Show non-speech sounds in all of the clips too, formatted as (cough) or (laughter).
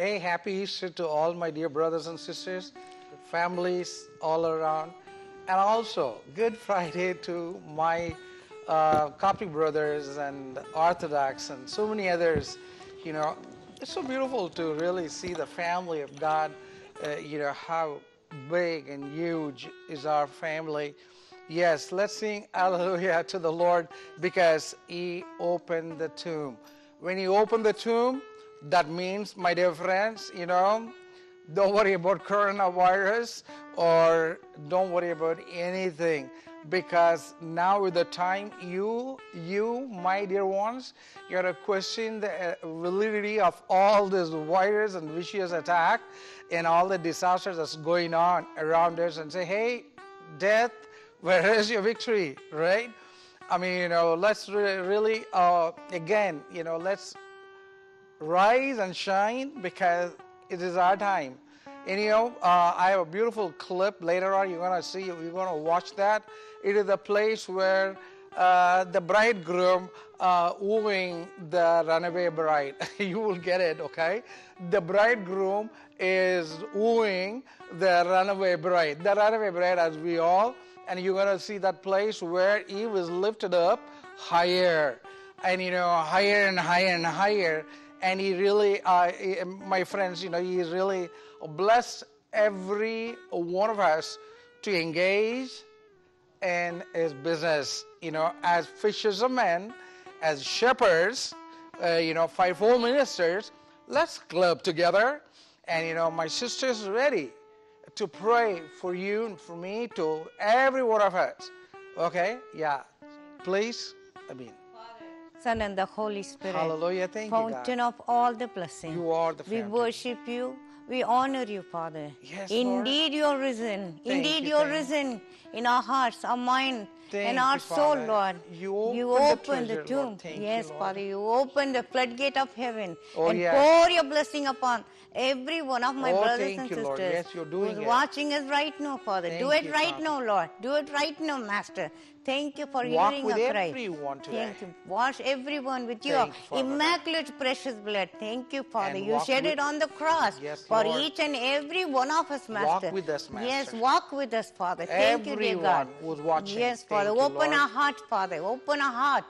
Hey, happy Easter to all my dear brothers and sisters, families all around, and also Good Friday to my uh, Coptic brothers and Orthodox and so many others. You know, it's so beautiful to really see the family of God. Uh, you know how big and huge is our family. Yes, let's sing hallelujah to the Lord because He opened the tomb. When He opened the tomb, that means, my dear friends, you know, don't worry about coronavirus or don't worry about anything. Because now with the time you you my dear ones you are to question the uh, validity of all this virus and vicious attack and all the disasters that's going on around us and say hey death where is your victory? Right? I mean you know let's re- really uh, again you know let's rise and shine because it is our time. And you know, uh, I have a beautiful clip later on. You're gonna see. You're gonna watch that. It is the place where uh, the bridegroom uh, wooing the runaway bride. (laughs) you will get it, okay? The bridegroom is wooing the runaway bride. The runaway bride, as we all, and you're gonna see that place where he was lifted up higher, and you know, higher and higher and higher and he really, uh, he- my friends, you know, he really blessed every one of us to engage in his business, you know, as fishers of men, as shepherds, uh, you know, fivefold ministers. Let's club together, and you know, my sister's ready to pray for you and for me, to every one of us. Okay? Yeah. Please, I mean. Son and the Holy Spirit. Hallelujah. Thank you, Fountain of all the blessings. You are the We worship you. We honor you, Father. Yes, Lord. Indeed, you're risen. Thank Indeed, you, you're thank risen in our hearts, our mind, Thank and our you, soul, Lord. You opened the open the treasure, tomb. Lord. Thank you, yes, Father. You open the floodgate of heaven Oh, and yes. pour your blessing upon every one of my Oh, brothers thank and you, sisters Lord. Yes, you're doing who's it. watching us right now, Father. Do it you, right Father. now, Lord. Do it right now, Master. Thank you for Walk hearing with our cry. everyone today. Thank you. Wash everyone with your you, immaculate precious blood. Thank you, Father. And you shed with- it on the cross Yes, for Lord. each and every one of us, Master. Walk with us, Master. Yes, walk with us, Father. Thank you, dear God. Everyone who's watching, Yes, thank Father. you, Open Lord. our heart, Father. Open our heart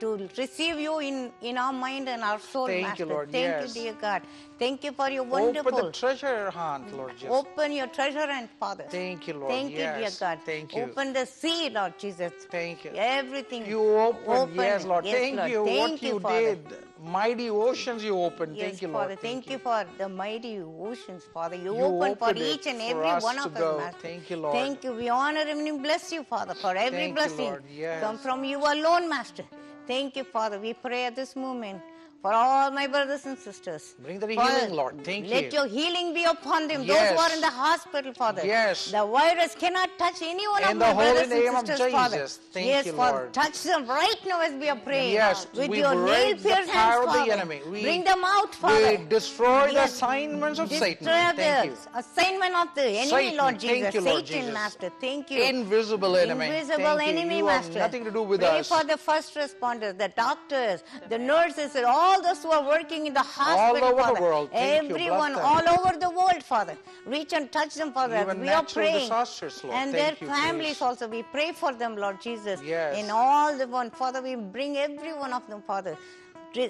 to receive you in, in our mind and our soul, Thank you, Master. Lord. Thank Yes. you, dear God. Thank you for your wonderful. Open the treasure hunt, Lord Jesus. Open your treasure and Father. Thank you, Lord. Thank you, dear God. Thank you. Open the sea, Lord Jesus. Thank you. Everything. You opened, yes, it. Lord. Yes, Thank Lord. you. Thank what you, you did. Mighty oceans you opened. Yes, Thank you, Father. Lord. Thank, you for the mighty oceans, Father. You, You open for opened it each and for every one of go. us, Master. Thank you, Lord. Thank you. We honor and we bless you, Father, for every Thank you, blessing Lord. Yes. come from you alone, Master. Thank you, Father. We pray at this moment for all my brothers and sisters. Bring the Father, healing, Lord. Thank let you. your healing be upon them. Those who are in the hospital, Father. Yes. The virus cannot touch any one In of the my holy brothers and sisters, Father. Jesus. Thank yes, you, Father. Lord. Touch them right now as we are praying. Yes, with we your nail pierced hands, of the enemy. We- Bring them out, Father. We destroy the assignments of Destroy Satan. Thank the you. assignment of the enemy, Satan. Lord Thank Jesus. you, Lord Satan, Jesus. Master. Thank you. Invisible enemy. Invisible Thank enemy, You Master. nothing to do with Pray us. for the first responders, the doctors, the nurses, and all those who are working in the hospital, all over the world. Thank Everyone, them. all over the world, Father. Reach and touch them, Father. Even we are praying. disasters, Lord. And Thank their you, families please. also. We pray for them, Lord Jesus. Yes. In all the one, Father, we bring every one of them, Father.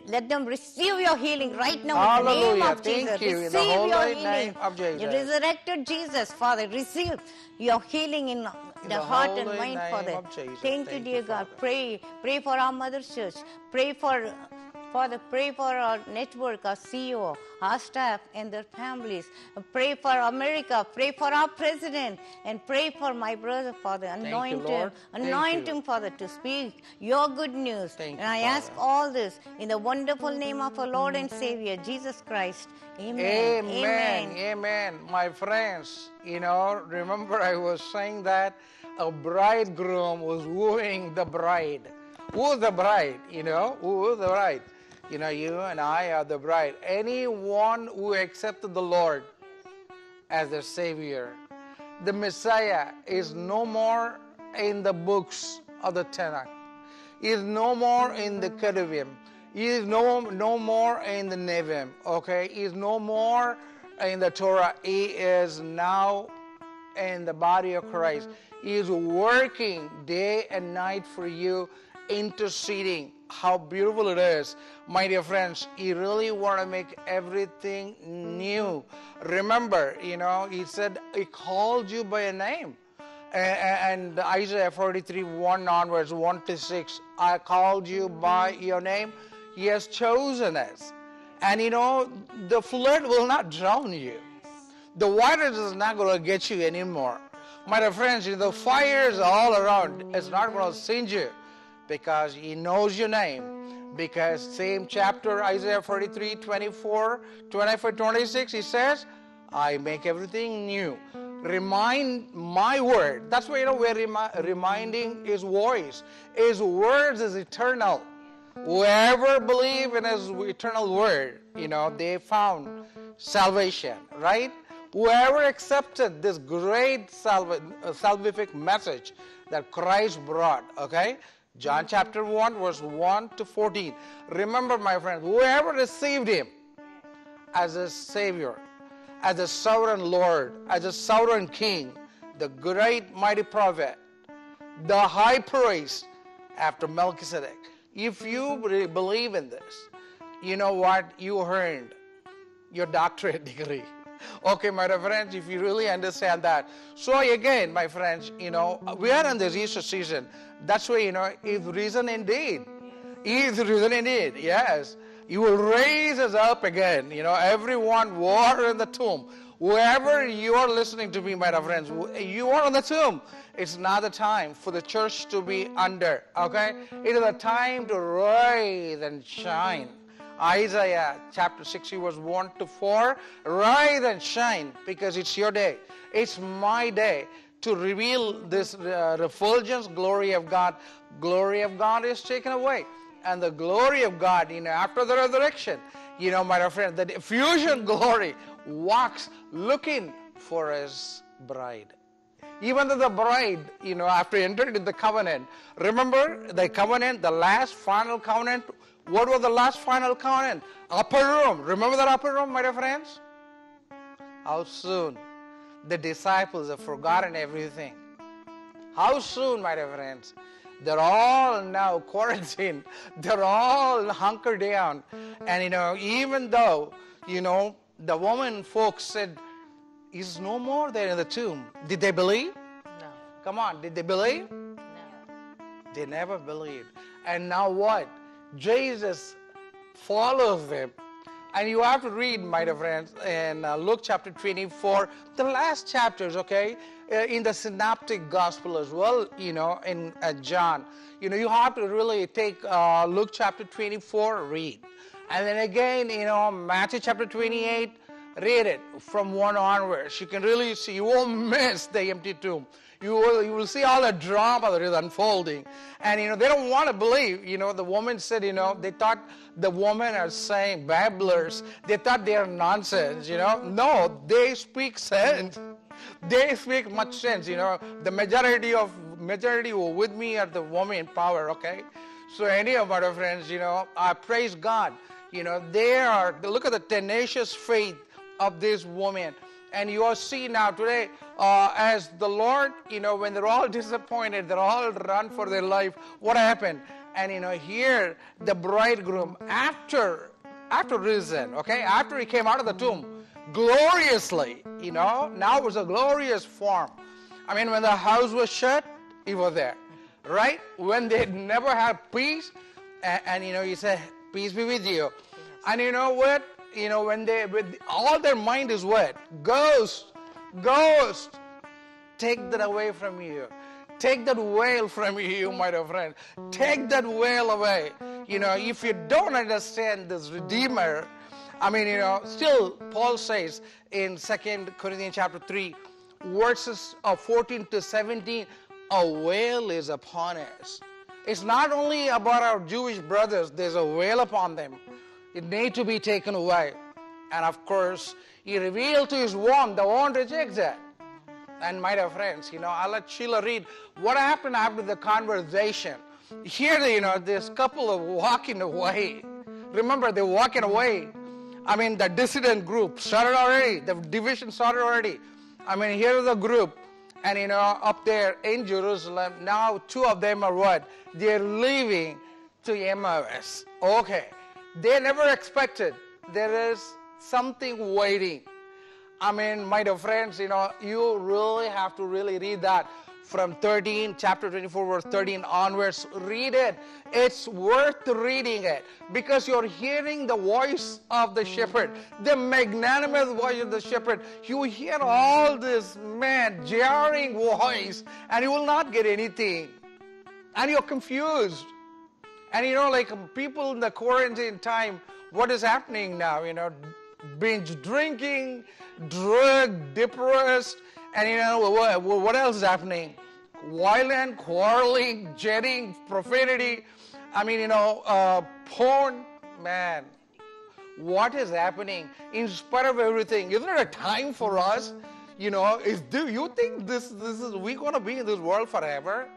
Let them receive your healing right now in the name Hallelujah. of Thank Jesus. you. In the Receive your holy healing. name of Jesus. You resurrected Jesus, Father. Receive your healing in, the, the heart and mind, Father. Jesus. Thank, you, dear you, God. Father. Pray, pray for our Mother Church. Pray for, Father, pray for our network, our CEO, our staff, and their families. Pray for America. Pray for our president, and pray for my brother, Father. you, Anoint him, anoint him, Father, to speak your good news. Thank and you, I ask all this in the wonderful name of our Lord and Savior, Jesus Christ. Amen. Amen. Amen. My friends, you know, remember I was saying that a bridegroom was wooing the bride. Who's the bride? You know, who is the bride? You know, you and I are the bride. Anyone who accepted the Lord as their Savior, the Messiah is no more in the books of the Tanakh, He is no more in the Ketuvim, He is no, no more in the Nevi'im, okay? He is no more in the Torah. He is now in the body of Christ. He is working day and night for you, interceding. How beautiful it is, my dear friends. you really want to make everything new. Remember, you know, he said he called you by a name. And, Isaiah 43, 1 onwards, 1 to 6, I called you by your name. He has chosen us. And you know, the flood will not drown you. The virus is not going to get you anymore. My dear friends, the fire is all around. It's not going to singe you because He knows your name. Because same chapter, Isaiah 43, 24, 24, 26, He says, I make everything new. Remind my word. That's why you know we're remi- reminding His voice. His words is eternal. Whoever believe in His eternal word, you know, they found salvation, right? Whoever accepted this great salv- salvific message that Christ brought, okay? John chapter 1, verse 1 to 14. Remember, my friend, whoever received him as a savior, as a sovereign Lord, as a sovereign king, the great mighty prophet, the high priest after Melchizedek. If you believe in this, you know what? You earned your doctorate (laughs) degree. Okay, my friends, if you really understand that. So again, my friends, you know, we are in the Easter season. That's why, you know, if risen indeed. Is risen indeed, yes. You will raise us up again. You know, everyone war in the tomb. Whoever you are listening to me, my friends, you are in the tomb. It's not the time for the church to be under, okay? It is a time to rise and shine. Isaiah chapter 60 verse 1 to 4. Rise and shine because it's your day. It's my day to reveal this uh, refulgence glory of God. Glory of God is taken away. And the glory of God, you know, after the resurrection, you know, my friend, the fusion glory walks looking for his bride. Even though the bride, you know, after entered in the covenant, remember the covenant, the last final covenant what was the last final covenant? Upper room. Remember that upper room, my dear friends? How soon the disciples have forgotten everything. How soon, my dear friends? They're all now (laughs) quarantined. They're all hunkered down. And you know, even though, you know, the woman folks said, He's no more there in the tomb. Did they believe? No. Come on, did they believe? No. They never believed. And now what? Jesus follows them. And you have to read, my dear friends, in uh, Luke chapter 24, the last chapters, okay, uh, in the synoptic gospel as well, you know, in uh, John. You know, you have to really take uh, Luke chapter 24, read. And then again, you know, Matthew chapter 28, read it from one onwards. You can really see, you won't (laughs) miss the empty tomb you will, you will see all the drama that is unfolding. And, you know, they don't want to believe. You know, the woman said, you know, they thought the women are saying babblers. They thought they are nonsense, you know. No, they speak sense. They speak much sense, you know. The majority of, majority with me are the women in power, okay? So any of our friends, you know, I praise God. You know, they are, look at the tenacious faith of this woman and you all see now today, uh, as the Lord, you know, when they're all (laughs) disappointed, they're all run for their life, what happened? And, you know, here the bridegroom, after, after risen, okay, after he came out of the tomb, gloriously, you know, now was a glorious form. I mean, when the house was shut, he was there, right? When they never had peace, and, and you know, he said, peace be with you. And you know what? You know, when they, with all their mind is what? Ghost, ghost. Take that away from you. Take that veil from (laughs) you, my dear friend. Take that veil away. You know, if you don't understand this Redeemer, I mean, you know, still Paul says in Second Corinthians chapter 3, verses of 14 to 17, a veil is upon us. It's not only about our Jewish brothers, there's a veil upon them. It need to be taken away. And of course, he revealed to his one, the one rejects that. And my dear friends, you know, I'll let Sheila read what happened after the conversation. Here, you know, this couple of walking away. Remember, they're walking away. I mean, the dissident group started already. The division started already. I mean, here's the group. And, you know, up there in Jerusalem, now two of them are what? They're leaving to Emmaus. Okay. They never expected there is something waiting. I mean, my dear friends, you know, you really have to really read that from 13, chapter 24, verse 13 onwards. Read it. It's worth reading it because you're hearing the voice of the shepherd, the magnanimous voice of the shepherd. You hear all this, man, jarring voice, and you will not get anything. And you're confused. And you know, like people in the quarantine time, what is happening now? You know, binge drinking, drug, depressed, and you know, what, what else is happening? Violent, quarreling, jetting, profanity. I mean, you know, uh, porn, man. What is happening in spite of everything? Isn't it a time for us? You know, is do you think this this is we gonna be in this world forever?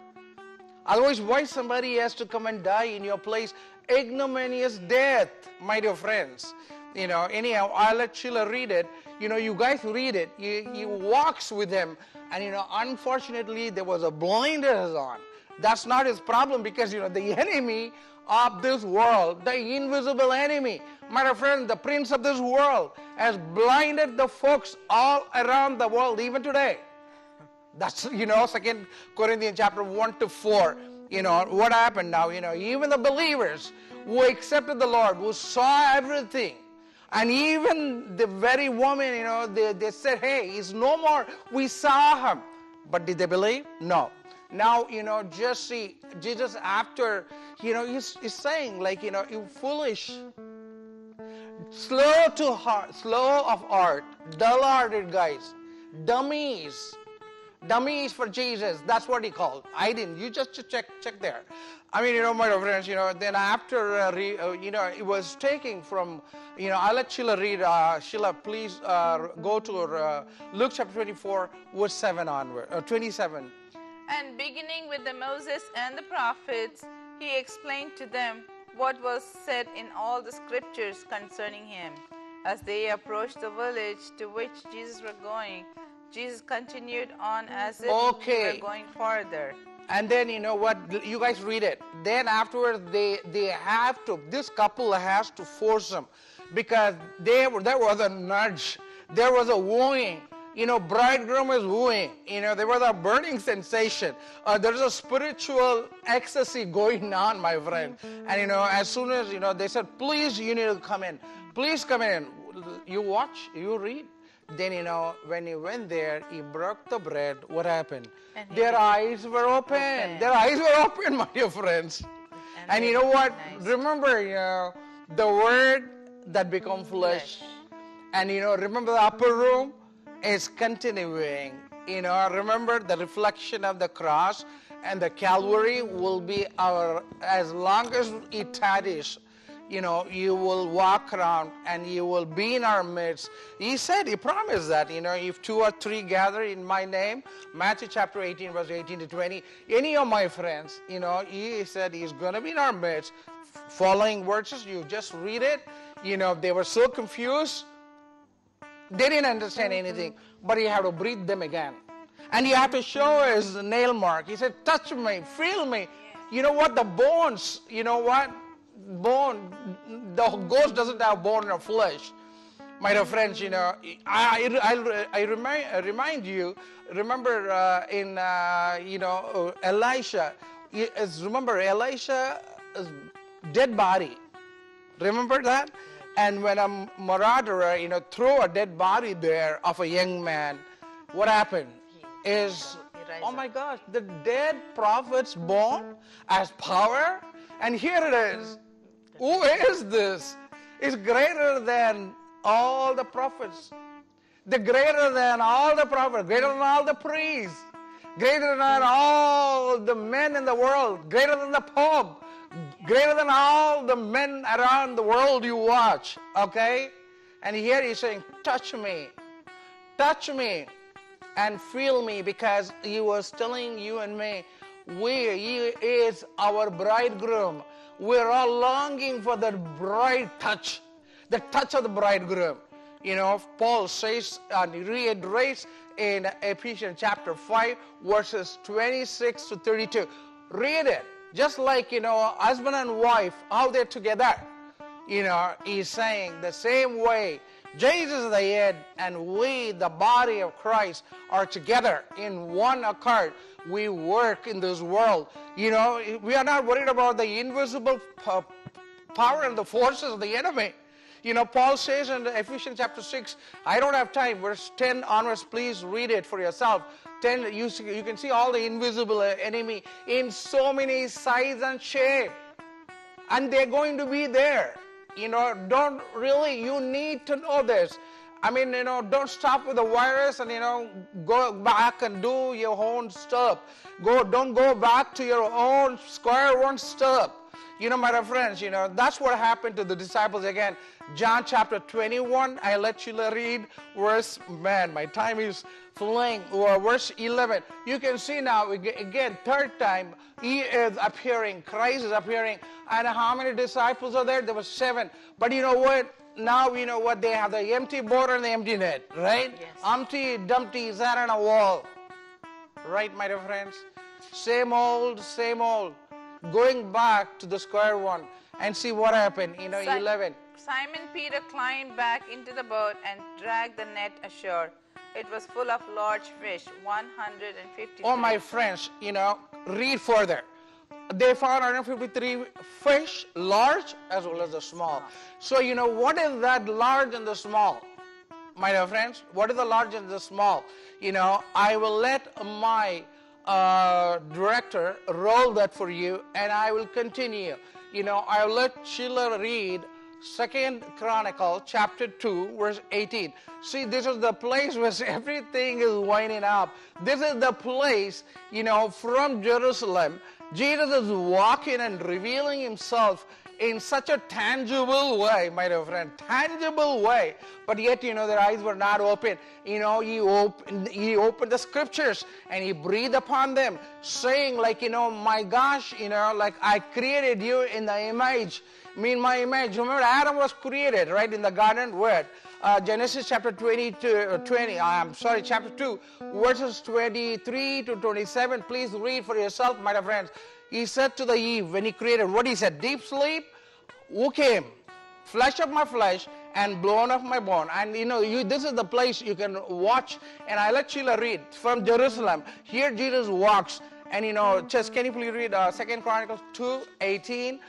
Otherwise, why somebody has to come and die in your place? Ignominious death, my dear friends. You know, anyhow, I'll let Sheila read it. You know, you guys read it. He, he walks with him. And, you know, unfortunately, there was a blinders on. That's not his problem because, you know, the (laughs) enemy of this world, the invisible enemy, my dear friend, the prince of this world, has blinded the folks all around the world, even today. That's, you know, Second Corinthians chapter 1 to 4. You know, what happened now? You know, even the believers who accepted the Lord, who saw everything, and even the very woman, you know, they, they said, hey, he's no more. We saw him. But did they believe? No. Now, you know, just see, Jesus after, you know, he's, he's saying, like, you know, you foolish, slow to heart, slow of heart, dull-hearted guys, dummies, dummies for Jesus. That's what he called. I didn't. You just check check there. I mean, you know, my friends, you know, then after, uh, re, uh, you know, it was taking from, you know, I'll let Sheila read. Uh, Sheila, please uh, go to uh, Luke chapter 24, verse 7 onward, uh, 27. And beginning with the Moses and the prophets, he explained to them what was said in all the scriptures concerning him. As they approached the village to which Jesus was going, Jesus continued on as if Okay. he were going farther. And then you know what? You guys read it. Then afterwards, they they have to. This couple has to force them, because they were there was a nudge, there was a wooing. You know, bridegroom is wooing. You know, there was a burning sensation. Uh, there's a spiritual ecstasy going on, my friend. And you know, as soon as you know, they said, "Please, you need to come in. Please come in." You watch, you read. Then you know, when he went there, he broke the bread. What happened? Their eyes were open. Open. Their eyes were open, (laughs) my dear friends. And And, you know what? recognized. Remember, you know, the word that become flesh. Flesh. And you know, remember the upper room is continuing. You know, remember the reflection of the cross and the Calvary will be our as long as it tarries. You know, you will walk around and you will be in our midst. He said, He promised that, you know, if two or three gather in my name, Matthew chapter 18, verse 18 to 20, any of my friends, you know, He said He's going to be in our midst. Following verses, you just read it. You know, they were so confused. They didn't understand mm-hmm. anything, but he had to breathe them again. And he had to show his nail mark. He said, Touch me, feel me. You know what? The bones, you know what? Bone, the ghost doesn't have bone or flesh. My dear friends, you know, I, I, I, I remind, remind you, remember uh, in, uh, you know, uh, Elisha, is- remember Elisha, dead body. Remember that? And when a marauder, you know, threw a dead body there of a young man, what happened? Is oh my gosh, the dead prophet's born as power, and here it is. Who is this? Is greater than all the prophets. The greater than all the prophets, greater than all the priests, greater than all the men in the world, greater than the Pope, greater than all the men around the world you watch, okay? And here he's saying, Touch me, touch me, and feel me, because he was telling you and me We, He is our bridegroom. We're all longing for that bride touch, the touch of the bridegroom. You know, Paul says and reiterates in Ephesians chapter 5, verses 26 to 32. Read it. Just like, you know, husband and wife, how they're together. You know, he's saying the same way Jesus is the head, and we, the body of Christ, are together in one accord. We work in this world. You know, we are not worried about the invisible power and the forces of the enemy. You know, Paul says in Ephesians chapter 6, I don't have time, verse 10 onwards, please read it for yourself. 10, you, see, you can see all the invisible enemy in so many sizes and shape. And they're going to be there. You know, don't really, you need to know this. I mean, you know, don't stop with the virus and, you know, go back and do your own stuff. Go, don't go back to your own square one stuff. You know, my friends, you know, that's what happened to the disciples again. John chapter 21, I let you read verse, man, my time is flying, or verse 11. You can see now, again, third time, he is appearing, Christ is appearing. And how many disciples are there? There were seven. But you know what? Now you know what they have the empty board and the empty net, right? Yes. Humpty Dumpty is there on a wall. Right, my dear friends? Same old, same old going back to the square one and see what happened. You know, Si- 11. Simon Peter climbed back into the boat and dragged the net ashore. It was full of large fish, 150. Oh, my friends, you know, read further. They found 153 fish, large as well as the small. So, you know, what is that large and the small? My dear friends, what is the large and the small? You know, I will let my uh, director roll that for you and I will continue. You know, I'll let Sheila read Second Chronicle chapter 2 verse 18. See, this is the place where (laughs) everything is winding up. This is the place, you know, from Jerusalem. Jesus is walking and revealing himself in such a tangible way, my dear friend, tangible way. But yet, you know, their eyes were not open. You know, he opened, he opened the scriptures and he breathed upon them, saying, like, you know, my gosh, you know, like I created you in the image. I mean, my image. Remember, Adam was created, right, in the garden. Where? Uh, Genesis chapter 20 to uh, 20, I'm sorry, chapter 2, verses 23 to 27. Please read for yourself, my dear friends. He said to the Eve when he created, what he said, deep sleep, who came? Flesh of my flesh and bone of my bone. And you know, you, this is the place you can watch. And I let Sheila read from Jerusalem. Here Jesus walks. And you know, just can you please read uh, Second Chronicles 2, 18. And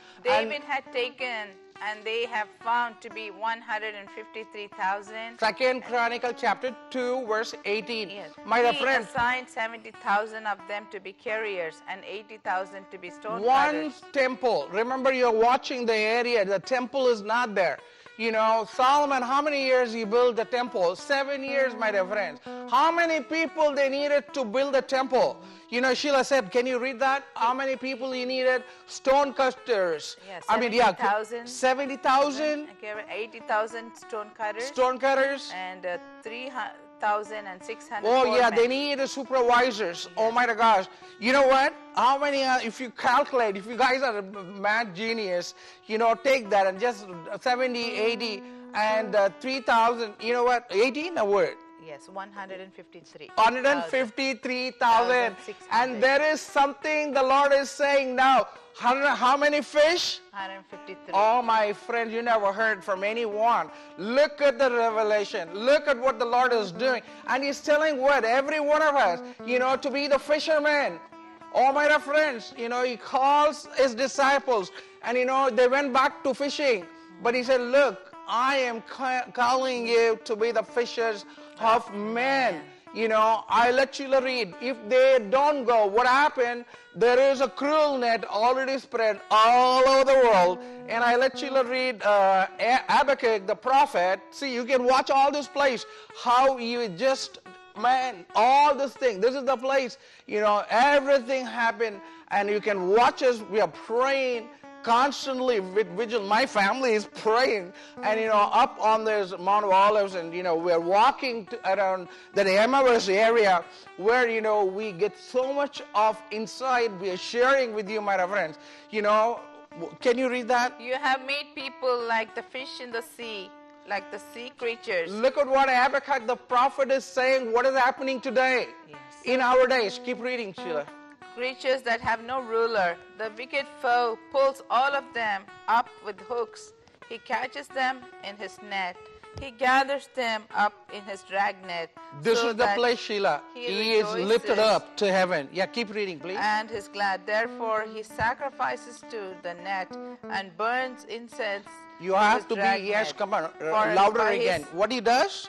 David had taken, and they have found to be 153,000. Second Chronicle chapter 2, verse 18. Yes. My dear he friend, assigned 70,000 of them to be carriers and 80,000 to be stone one cutters. temple. Remember, you're watching the area. The temple is not there. You know, Solomon, how many years he built the temple? Seven years, my dear friends. How many people they needed to build the temple? You know, Sheila said, can you read that? How many people he needed? Stone cutters. Yes, I mean, yeah, Seventy thousand. Seventy thousand. Eighty thousand stone cutters stone cutters. and uh, 3,600 Oh yeah, they foremen. need supervisors. Oh my gosh. You know what? How many? Uh, if you calculate, if you guys are a mad genius, you know, take that and just 70, 80, and uh, 3,000. You know what? 18 a word. Yes, 153. 153,000. And there is something the Lord is saying now. How, how many fish? 153. Oh, my friend, you never heard from anyone. Look at the revelation. Look at what the Lord is mm-hmm. doing. And He's telling what? Every one of us, you know, to be the fisherman. Oh, my friends, you know, He calls His disciples, and, you know, they went back to fishing. But He said, Look, I am ca- calling you to be the fishers of men. You know, I let you read. If they don't go, what happened? There is a cruel net already spread all over the world. And I let you read uh, Habakkuk, the prophet. See, you can watch all this place. How you just, man, all this thing. This is the place. You know, everything happened. And you can watch us. We are praying constantly with vigil. My family is praying, and you know, up on this Mount of Olives, and you know, we're walking to, around the Emmaus area where you know we get so much of insight we are sharing with you, my dear friends. You know, can you read that? You have made people like the fish in the sea, like the sea creatures. Look at what Habakkuk the prophet is saying. What is happening today Yes. in our days? Keep reading, Sheila. Creatures that have no ruler. The wicked foe pulls all of them up with hooks. He catches them in his net. He gathers them up in his dragnet. This so is the place, Sheila. he He is lifted up to heaven. Yeah, keep reading, please. And is glad. Therefore, he sacrifices to the net and burns incense. You have to be, yes, come on, uh, louder again. What he does?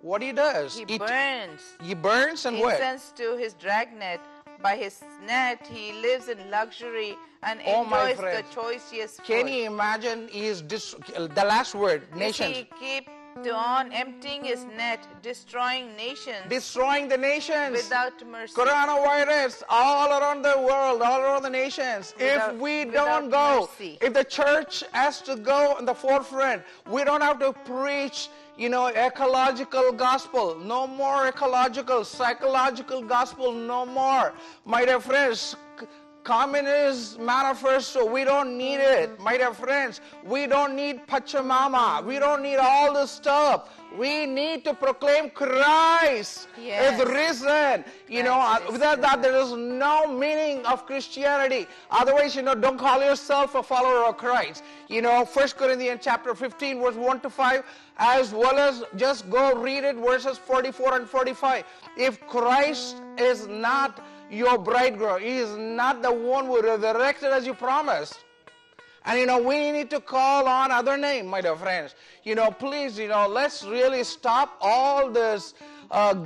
What he does? He It- burns he burns and what? incense to his dragnet. By his net, he lives in luxury and Oh, enjoys the choicest Can food. you imagine? He is dis- the last word, nations. He keep on emptying his net, destroying nations Destroying the nations. without mercy. Coronavirus all around the world, all around the nations. Without- if we don't go, mercy. if the church has to go in the forefront, we don't have to preach, you know, ecological gospel. No more ecological, psychological gospel, no more. My dear friends, Communist manifesto, we don't need it. My dear friends, we don't need Pachamama. We don't need all this stuff. We need to proclaim Christ Yes. is risen. You know, Christ uh, without that, there is no meaning of Christianity. Otherwise, you know, don't call yourself a follower of Christ. You know, 1 Corinthians chapter 15, verse 1 to 5, as well as just go read it, verses 44 and 45. If Christ is not your bridegroom, he is not the one who resurrected as you promised. And you know, we need to call on other name, my dear friends. You know, please, you know, let's really stop all this. Uh,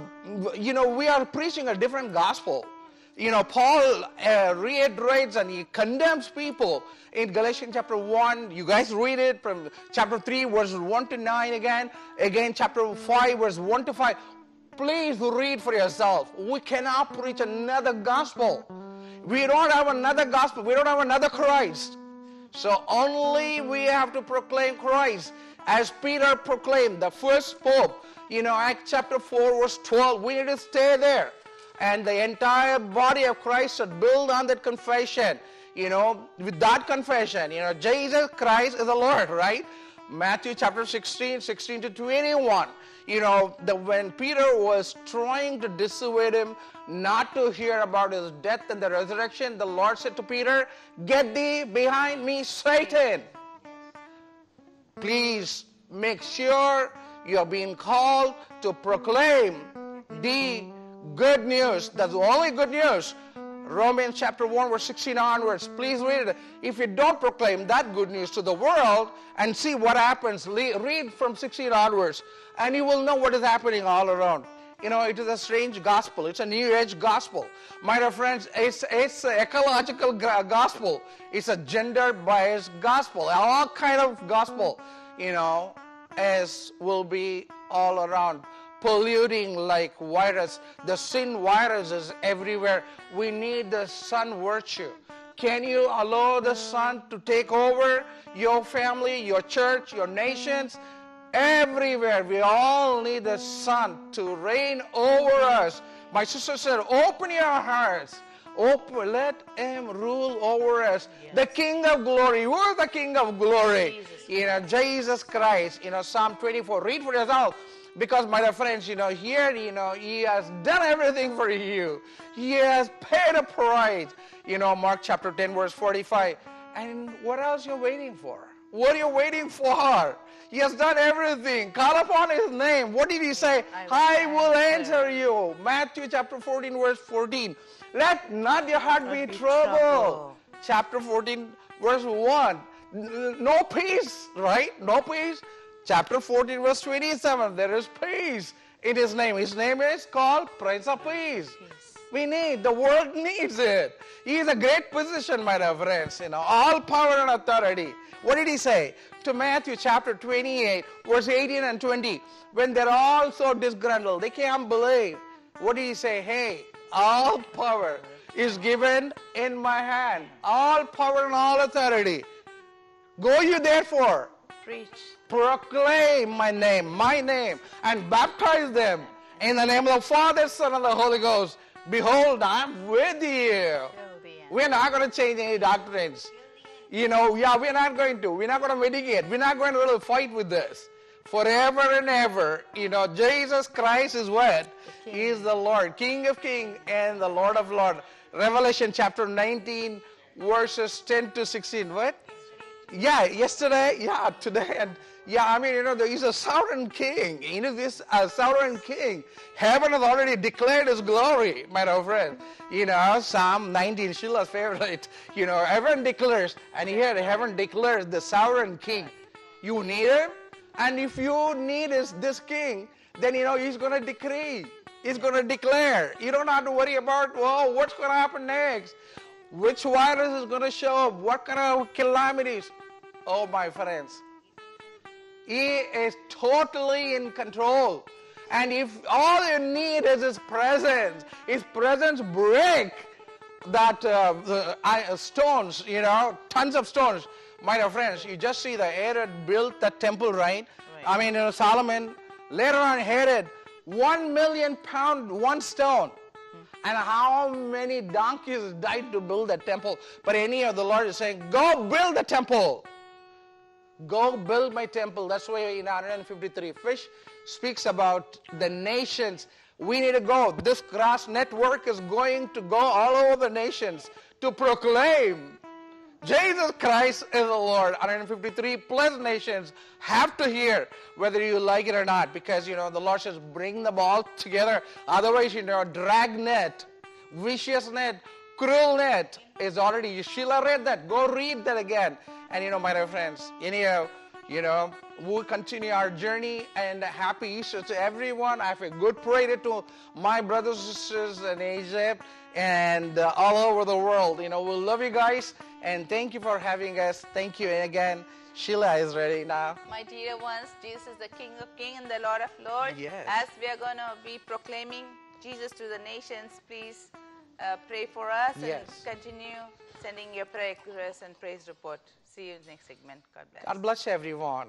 you know, we are preaching a different gospel. You know, Paul uh, reiterates and he condemns people in Galatians chapter 1. You guys read it from chapter 3, verses 1 to 9 again. Again, chapter 5, verse 1 to 5. Please read for yourself. We cannot preach another gospel. We don't have another gospel. We don't have another Christ. So only we have to proclaim Christ. As Peter proclaimed, the first pope, you know, Acts chapter 4, verse 12, we need to stay there. And the entire body of Christ should build on that confession. You know, with that confession, you know, Jesus Christ is the Lord, right? Matthew chapter 16, 16 to 21. You know, the, when Peter was trying to dissuade him not to hear about his death and the resurrection, the Lord said to Peter, Get thee behind me, Satan. Please make sure you are being called to proclaim the good news. That's the only good news. Romans chapter 1, verse 16 onwards. Please read it. If you don't proclaim that good news to the world and see what happens, read from 16 onwards, and you will know what is happening all around. You know, it is a strange gospel. It's a new age gospel. My dear friends, it's, it's an ecological gospel. It's a gender biased gospel. All kind of gospel, you know, as will be all around polluting like virus. The sin virus is everywhere. We need the sun virtue. Can you allow the sun to take over your family, your church, your nations? Everywhere, we all need the sun to reign over us. My sister said, Open your hearts. Open, let him rule over us. The King of glory. Who is the King of glory? Jesus You know, Jesus Christ. You know, Psalm 24. Read for yourself. Because, my dear friends, you know, here, you know, He has done everything for you. He has paid a price. You know, Mark chapter 10, verse 45. And what else you're waiting for? What are you waiting for? He has done everything. Call upon His name. What did He say? I I will will answer. answer you. Matthew chapter 14, verse 14. Let not your heart Not be, be troubled. troubled. Chapter 14, verse 1. No peace, right? No peace. Chapter 14, verse 27. There is peace in His name. His name is called Prince of Peace. We need, the world needs it. He is a great position, my friends. You know, all power and authority. What did he say? To Matthew chapter 28, verse 18 and 20. When they're all so disgruntled, they can't believe. What did he say? Hey, all power is given in my hand. All power and all authority. Go you therefore, Preach. Proclaim my name, my name, and baptize them in the name of the Father, Son, and the Holy Ghost. Behold, I'm with you. The. We're not going to change any doctrines. You know, yeah, we're not going to. We're not going to mitigate. We're not going to really fight with this. Forever and ever, you know, Jesus Christ is what? He is the Lord, King of Kings and the Lord of Lords. Revelation chapter 19, verses 10 to 16. What? Yeah, yesterday, yeah, today, and yeah, I mean, you know, he's a sovereign king. You know, this uh, sovereign king. Heaven has already declared his glory, my dear friend. You know, Psalm 19, Sheila's favorite. You know, heaven declares, and here heaven declares the sovereign king. You need him, and if you need is this king, then you know he's going to decree. He's going to declare. You don't have to worry about, well, what's going to happen next? Which virus is going to show up? What kind of calamities? Oh, my friends. He is totally in control. And if all you need is His presence, His presence break that uh, the, uh, stones, you know, tons of stones. My dear friends, you just see the Herod built the temple, right? Right. I mean, you know, Solomon, later on Herod, one million pound, one stone. And how many donkeys died to build that temple? But any of the Lord is saying, go build the temple. Go build my temple. That's why in 153 Fish speaks about the nations. We need to go. This Cross network is going to go all over the nations to proclaim Jesus Christ is the Lord. 153 plus nations have to hear whether you like it or not because you know the Lord says bring them all together. Otherwise, you know, dragnet, vicious net, cruel net is already. Sheila read that. Go read that again. And you know, my dear friends, anyhow, you know, we'll continue our journey and happy Easter to everyone. I have a good prayer to my brothers and sisters in Egypt and uh, all over the world. You know, we love you guys and thank you for having us. Thank you. And again, Sheila is ready now. My dear ones, Jesus is the King of Kings and the Lord of Lords. Yes. As we are going to be proclaiming Jesus to the nations, please uh, pray for us Yes. and continue sending your prayer requests and praise report. See you next segment. God bless. God bless everyone.